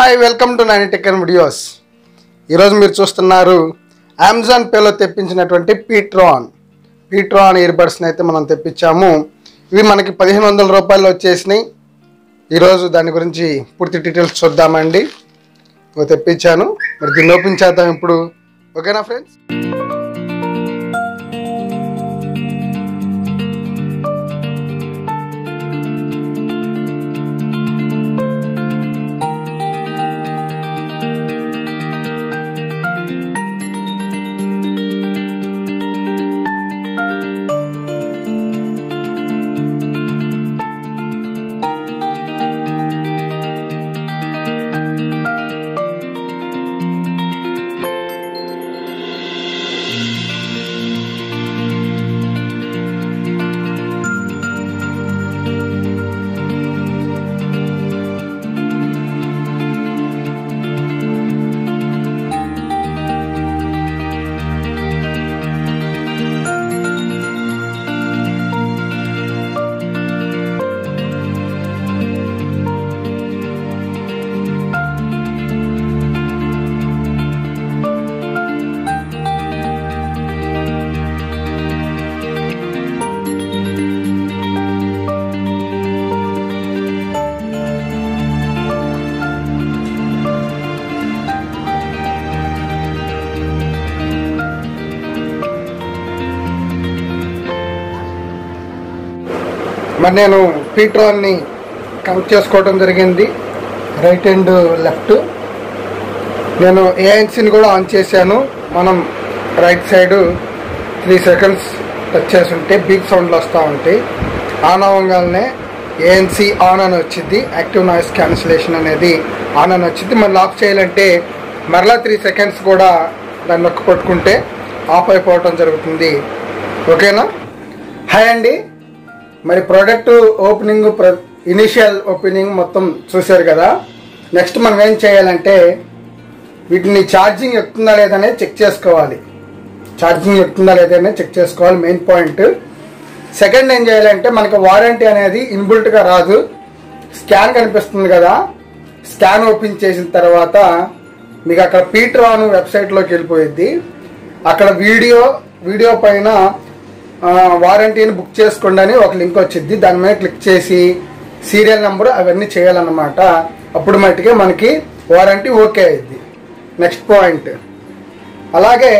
Hi welcome to nine tech and videos. ఈరోజు మీరు చూస్తున్నారు అమెజాన్ పేలో తెప్పించినటువంటి పీట్రాన్ పీట్రాన్ ఇయర్బడ్స్ని అయితే మనం తెప్పించాము. ఇవి మనకి పదిహేను వందల రూపాయలు వచ్చేసినాయి. ఈరోజు దాని గురించి పూర్తి డీటెయిల్స్ చూద్దామండి. తెప్పించాను. మరి దీన్ని ఓపెన్ చేద్దాం ఇప్పుడు. ఓకేనా ఫ్రెండ్స్ మరి నేను పీట్రాన్ని కనెక్ట్ చేసుకోవడం జరిగింది. రైట్ అండ్ లెఫ్ట్ నేను ఏఎన్సీని కూడా ఆన్ చేశాను. మనం right side three seconds touch చేసి ఉంటే బీప్ సౌండ్లు వస్తూ ఉంటాయి. ఆన్ అవ్వగానే ఏఎన్సీ ఆన్ అని వచ్చింది. యాక్టివ్ నాయిస్ క్యాన్సిలేషన్ అనేది ఆన్ అని వచ్చింది. మళ్ళీ ఆఫ్ చేయాలంటే మరలా త్రీ సెకండ్స్ కూడా దాన్ని నొక్కి పట్టుకుంటే ఆఫ్ అయిపోవటం జరుగుతుంది. ఓకేనా హాయ్ అండి. మరి ప్రోడక్ట్ ఓపెనింగ్ ఇనిషియల్ ఓపెనింగ్ మొత్తం చూశారు కదా. నెక్స్ట్ మనం ఏం చేయాలంటే వీటిని ఛార్జింగ్ ఎక్కుతుందా లేదనేది చెక్ చేసుకోవాలి. ఛార్జింగ్ ఎక్కుతుందా లేదనేది చెక్ చేసుకోవాలి మెయిన్ పాయింట్ సెకండ్ ఏం చేయాలంటే మనకి వారంటీ అనేది ఇన్బుల్ట్గా రాదు. స్కాన్ కనిపిస్తుంది కదా. స్కాన్ ఓపెన్ చేసిన తర్వాత మీకు అక్కడ పీట్రాన్ వెబ్సైట్లోకి వెళ్ళిపోయింది అక్కడ వీడియో వీడియో పైన వారంటీని బుక్ చేసుకోండి అని ఒక లింక్ వచ్చింది. దాని మీద క్లిక్ చేసి సీరియల్ నెంబర్ అవన్నీ చేయాలన్నమాట. అప్పుడు మట్టుకే మనకి వారంటీ ఓకే అయింది. Next point. అలాగే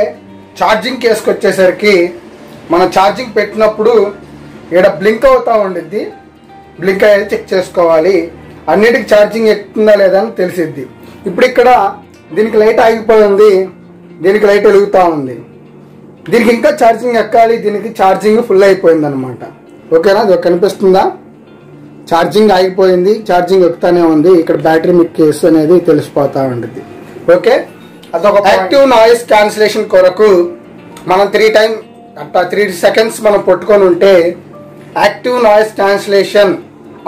ఛార్జింగ్ కేసుకు వచ్చేసరికి మనం ఛార్జింగ్ పెట్టినప్పుడు ఇక్కడ బ్లింక్ అవుతూ ఉండిద్ది. బ్లింక్ అయ్యేది చెక్ చేసుకోవాలి. అన్నిటికి ఛార్జింగ్ ఎక్కుతుందా లేదా అని తెలిసిద్ది. ఇప్పుడు ఇక్కడ దీనికి లైట్ ఆగిపోయింది. దీనికి లైట్ వెలుగుతూ ఉంది. దీనికి ఇంకా ఛార్జింగ్ ఎక్కాలి దీనికి ఛార్జింగ్ ఫుల్ అయిపోయింది అనమాట ఓకేనా? అది కనిపిస్తుందా? ఛార్జింగ్ ఆగిపోయింది ఛార్జింగ్ ఎక్కుతానే ఉంది. ఇక్కడ బ్యాటరీ మిక్ కేసు అనేది తెలిసిపోతా ఉంటుంది ఓకే? అదొక యాక్టివ్ నాయిస్ క్యాన్సిలేషన్ కొరకు మనం త్రీ టైం అట్లా త్రీ సెకండ్స్ మనం పట్టుకొని ఉంటే యాక్టివ్ నాయిస్ క్యాన్సిలేషన్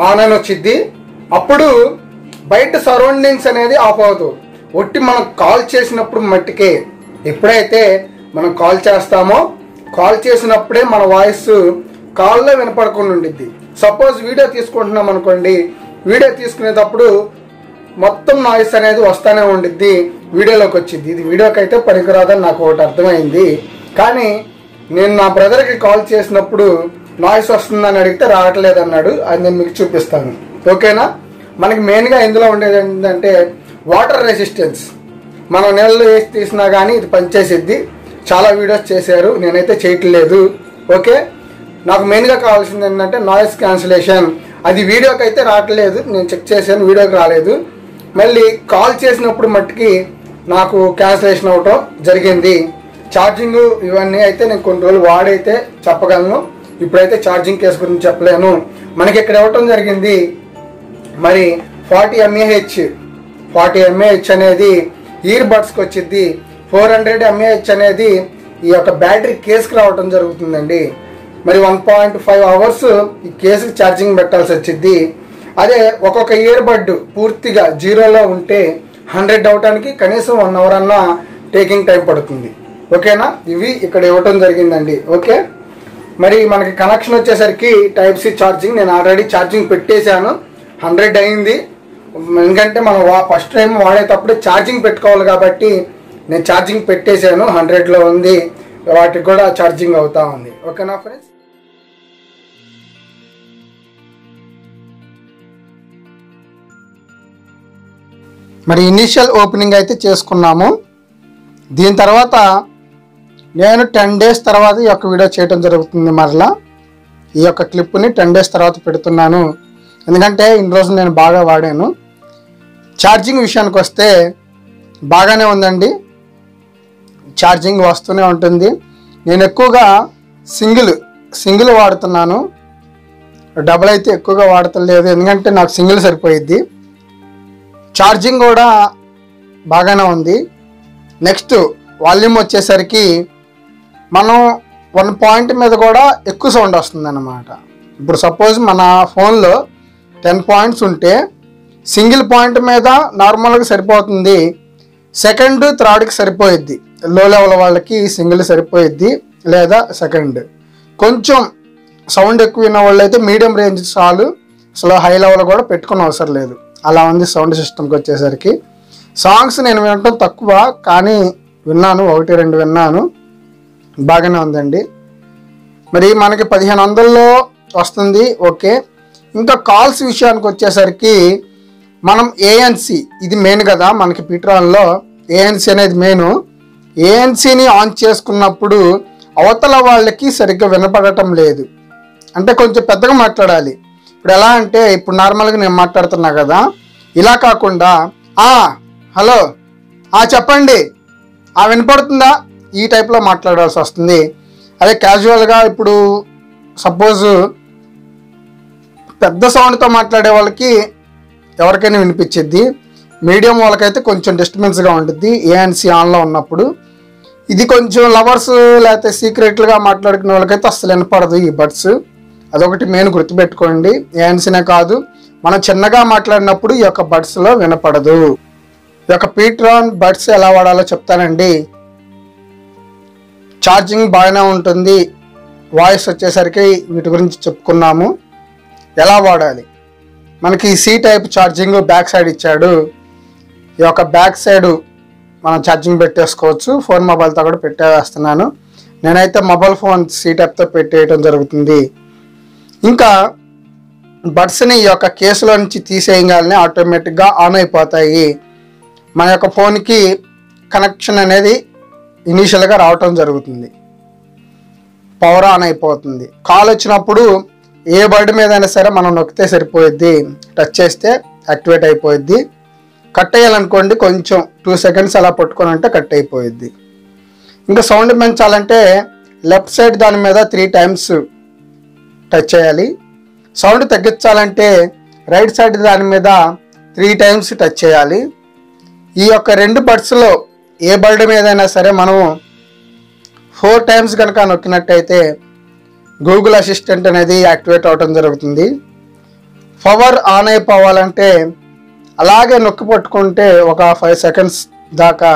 ఆన్ అని వచ్చింది అప్పుడు బయట సరౌండింగ్స్ అనేది ఆఫ్ అవుతుంది ఒట్టి మనం కాల్ చేసినప్పుడు మట్టికే ఎప్పుడైతే మనం కాల్ చేస్తామో కాల్ చేసినప్పుడే మన వాయిస్ కాల్లో వినపడకుండా ఉండిద్ది. సపోజ్ వీడియో తీసుకుంటున్నాం అనుకోండి వీడియో తీసుకునేటప్పుడు మొత్తం నాయిస్ అనేది వస్తానే ఉండిద్ది వీడియోలోకి వచ్చింది ఇది వీడియోకి అయితే పనికిరాదని నాకు ఒకటి అర్థమైంది. కానీ నేను నా బ్రదర్కి కాల్ చేసినప్పుడు నాయిస్ వస్తుందని అడిగితే రావట్లేదు అన్నాడు అది నేను మీకు చూపిస్తాను. ఓకేనా? మనకి మెయిన్గా ఇందులో ఉండేది ఏంటంటే వాటర్ రెసిస్టెన్స్. మనం నీళ్ళు వేసి తీసినా కానీ ఇది పనిచేసిద్ది. చాలా వీడియోస్ చేశారు నేనైతే చేయట్లేదు. ఓకే? నాకు మెయిన్గా కావాల్సింది ఏంటంటే నాయిస్ క్యాన్సిలేషన్ అది వీడియోకి అయితే రావట్లేదు నేను చెక్ చేశాను వీడియోకి రాలేదు. మళ్ళీ కాల్ చేసినప్పుడు మట్టుకి నాకు క్యాన్సిలేషన్ అవటం జరిగింది. ఛార్జింగ్ ఇవన్నీ అయితే నేను కొన్ని రోజులు వాడైతే చెప్పగలను. ఇప్పుడైతే ఛార్జింగ్ కేసు గురించి చెప్పలేను. మనకి ఇక్కడ ఇవ్వటం జరిగింది. మరి ఫార్టీ ఎంఏహెచ్ ఫార్టీ ఎంఏహెచ్ అనేది ఇయర్ బడ్స్కి వచ్చింది ఫోర్ హండ్రెడ్ ఎంఏహెచ్ అనేది ఈ యొక్క బ్యాటరీ కేసుకి రావటం జరుగుతుందండి. మరి వన్ పాయింట్ ఫైవ్ అవర్స్ ఈ కేసుకి ఛార్జింగ్ పెట్టాల్సి వచ్చింది అదే ఒక్కొక్క ఇయర్ బడ్ పూర్తిగా జీరోలో ఉంటే హండ్రెడ్ అవటానికి కనీసం వన్ అవర్ అన్న టేకింగ్ టైం పడుతుంది. ఓకేనా? ఇవి ఇక్కడ ఇవ్వటం జరిగిందండి. ఓకే? మరి మనకి కనెక్షన్ వచ్చేసరికి టైప్ సి ఛార్జింగ్ నేను ఆల్రెడీ ఛార్జింగ్ పెట్టేశాను. హండ్రెడ్ అయింది. ఎందుకంటే మనం ఫస్ట్ టైం వాడేటప్పుడు ఛార్జింగ్ పెట్టుకోవాలి కాబట్టి నేను ఛార్జింగ్ పెట్టేశాను హండ్రెడ్లో ఉంది. వాటికి కూడా ఛార్జింగ్ అవుతా ఉంది. ఓకేనా ఫ్రెండ్స్? మరి ఇనీషియల్ ఓపెనింగ్ అయితే చేసుకున్నాము. దీని తర్వాత నేను టెన్ డేస్ తర్వాత ఈ యొక్క వీడియో చేయడం జరుగుతుంది మరలా. ఈ యొక్క క్లిప్ని టెన్ డేస్ తర్వాత పెడుతున్నాను. ఎందుకంటే ఇన్ని రోజులు నేను బాగా వాడాను. ఛార్జింగ్ విషయానికి వస్తే బాగానే ఉందండి. ఛార్జింగ్ వస్తూనే ఉంటుంది. నేను ఎక్కువగా సింగిల్ సింగిల్ వాడుతున్నాను. డబుల్ అయితే ఎక్కువగా వాడతలేదు ఎందుకంటే నాకు సింగిల్ సరిపోయిద్ది. ఛార్జింగ్ కూడా బాగానే ఉంది. నెక్స్ట్ వాల్యూమ్ వచ్చేసరికి మనం వన్ పాయింట్ మీద కూడా ఎక్కువ సౌండ్ వస్తుంది అన్నమాట ఇప్పుడు సపోజ్ మన ఫోన్లో టెన్ పాయింట్స్ ఉంటే సింగిల్ పాయింట్ మీద నార్మల్గా సరిపోతుంది. సెకండ్ థర్డ్కి సరిపోయిద్ది. లో లెవెల్ వాళ్ళకి సింగిల్ సరిపోయిద్ది లేదా సెకండ్ కొంచెం సౌండ్ ఎక్కువ విన్న వాళ్ళు అయితే మీడియం రేంజ్ చాలు. అసలు హై లెవెల్ కూడా పెట్టుకున్న అవసరం లేదు. అలా ఉంది సౌండ్ సిస్టమ్కి వచ్చేసరికి. సాంగ్స్ నేను వినటం తక్కువ కానీ విన్నాను ఒకటి రెండు విన్నాను. బాగానే ఉందండి. మరి మనకి పదిహేను వందల్లో వస్తుంది ఓకే. ఇంకా కాల్స్ విషయానికి వచ్చేసరికి మనం ఏఎన్సి ఇది మెయిన్ కదా మనకి పీట్రాన్లో ఏఎన్సి అనేది మెయిన్ ఏఎన్సీని ఆన్ చేసుకున్నప్పుడు అవతల వాళ్ళకి సరిగ్గా వినపడటం లేదు. అంటే కొంచెం పెద్దగా మాట్లాడాలి. ఇప్పుడు ఎలా అంటే ఇప్పుడు నార్మల్గా నేను మాట్లాడుతున్నా కదా ఇలా కాకుండా ఆ హలో ఆ చెప్పండి. ఆ వినపడుతుందా? ఈ టైప్లో మాట్లాడాల్సి వస్తుంది. అదే క్యాజువల్గా ఇప్పుడు సపోజ్ పెద్ద సౌండ్తో మాట్లాడే వాళ్ళకి ఎవరికైనా వినిపించిద్ది. మీడియం వాళ్ళకైతే కొంచెం డిస్టర్బెన్స్గా ఉంటుంది ఏఎన్సీ ఆన్లో ఉన్నప్పుడు. ఇది కొంచెం లవర్స్ లేకపోతే సీక్రెట్లుగా మాట్లాడుకునే వాళ్ళకైతే అస్సలు వినపడదు ఈ బడ్స్ అదొకటి మెయిన్ గుర్తుపెట్టుకోండి. ఏఎన్సీనే కాదు మనం చిన్నగా మాట్లాడినప్పుడు ఈ యొక్క బడ్స్లో వినపడదు. ఈ యొక్క పీట్రాన్ బడ్స్ ఎలా వాడాలో చెప్తానండి. ఛార్జింగ్ బాగానే ఉంటుంది. వాయిస్ వచ్చేసరికి వీటి గురించి చెప్పుకున్నాము. ఎలా వాడాలి? మనకి C type charging back side ఇచ్చాడు. ఈ యొక్క బ్యాక్ సైడ్ మనం ఛార్జింగ్ పెట్టేసుకోవచ్చు. ఫోన్ మొబైల్తో కూడా పెట్టేస్తున్నాను. నేనైతే మొబైల్ ఫోన్ సి టైప్తో పెట్టేయడం జరుగుతుంది. ఇంకా బడ్స్ని ఈ యొక్క కేసులో నుంచి తీసేయగానే ఆటోమేటిక్గా ఆన్ అయిపోతాయి. మన యొక్క ఫోన్కి కనెక్షన్ అనేది ఇనీషియల్గా రావటం జరుగుతుంది. పవర్ ఆన్ అయిపోతుంది. కాల్ వచ్చినప్పుడు ఏ బర్డ్ మీద అయినా సరే మనం నొక్కితే సరిపోయిద్ది. టచ్ చేస్తే యాక్టివేట్ అయిపోయిద్ది. కట్ అయ్యాలనుకోండి కొంచెం టూ సెకండ్స్ అలా పట్టుకొని అంటే కట్ అయిపోయిద్ది. ఇంకా సౌండ్ పెంచాలంటే లెఫ్ట్ సైడ్ దాని మీద త్రీ టైమ్స్ టచ్ చేయాలి. సౌండ్ తగ్గించాలంటే రైట్ సైడ్ దాని మీద త్రీ టైమ్స్ టచ్ చేయాలి. ఈ యొక్క రెండు బడ్స్లో ఏ బర్డ్ మీదైనా సరే మనము ఫోర్ టైమ్స్ కనుక నొక్కినట్టయితే గూగుల్ అసిస్టెంట్ అనేది యాక్టివేట్ అవడం జరుగుతుంది. పవర్ ఆన్ అయిపోవాలంటే అలాగే నొక్కి పట్టుకుంటే ఒక ఫైవ్ సెకండ్స్ దాకా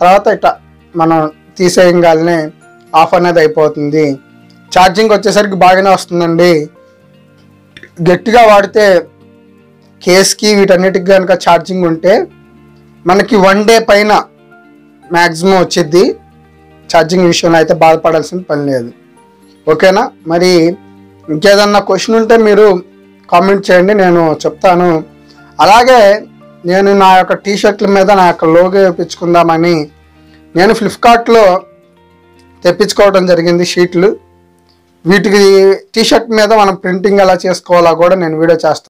తర్వాత ఇట్లా మనం తీసేయగానే ఆఫ్ అనేది అయిపోతుంది. ఛార్జింగ్ వచ్చేసరికి బాగానే వస్తుందండి. గట్టిగా వాడితే కేస్కి వీటన్నిటికి కనుక ఛార్జింగ్ ఉంటే మనకి వన్ డే పైన మ్యాక్సిమం వచ్చిద్ది ఛార్జింగ్ విషయంలో అయితే బాధపడాల్సిన పని లేదు. ఓకేనా? మరి ఇంకేదన్నా క్వశ్చన్ ఉంటే మీరు కామెంట్ చేయండి నేను చెప్తాను. అలాగే నేను నా యొక్క టీ షర్ట్ల మీద నా యొక్క లోగో వేయించుకుందామని నేను ఫ్లిప్కార్ట్లో తెప్పించుకోవడం జరిగింది షీట్లు. వీటికి టీ షర్ట్ మీద మనం ప్రింటింగ్ ఎలా చేసుకోవాలో కూడా నేను వీడియో చేస్తాను